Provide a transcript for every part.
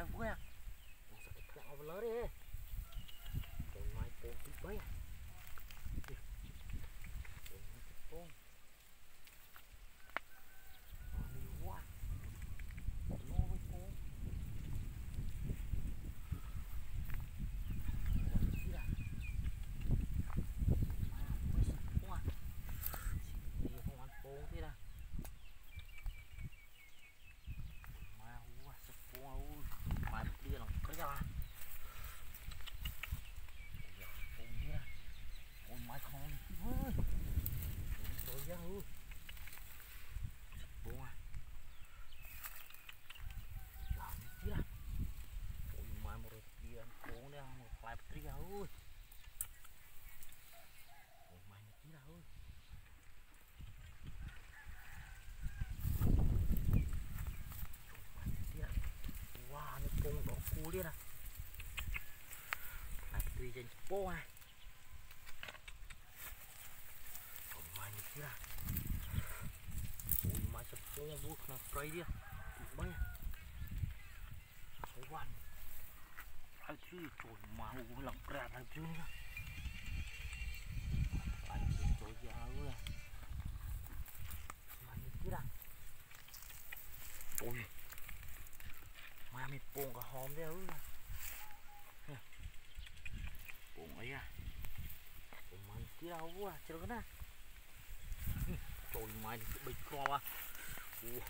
lại vui à Ủa, sao cái thằng lớn đi Rồi mai bông tí bấy à Rồi mai tí bông Rồi đi quá Nó với bông Rồi tí ra Mà mới sạch quá Đi không ăn bông thế nào Mà quá sạch bông ơi Mà đi lòng cái ra Bông thế nào Ôi mái con ơi Trời ra ơi Bông à Làm gì ra Ôi mái một rồi kia bông đây một lại một tri ơi Ôi mái một tri ơi Wow, nó bông đỏ cú đi nè Lại tùy trên bông à Ôi mái một tri ra Ôi mái sập bông vô khả spray đi Tụi bay Ôi quan lại chứ trời mà ôi lòng ra anh chứ nè chứ trời ra luôn à Mái một tri ra Ôi mà buồn cả hòm đấy ư buồn ấy à buồn mà tí đâu quá chờ cái nào trời mày bị co à ủa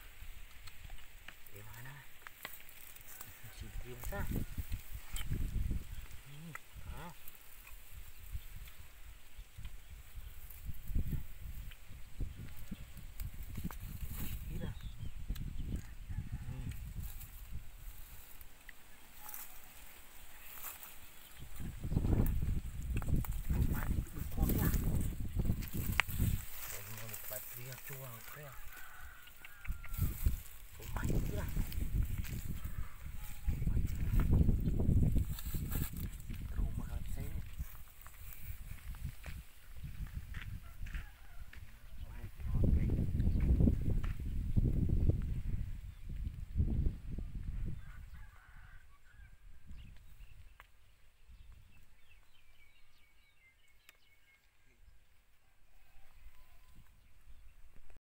để mà nè chỉ tiền sao 要做啊，对啊，好买的啦。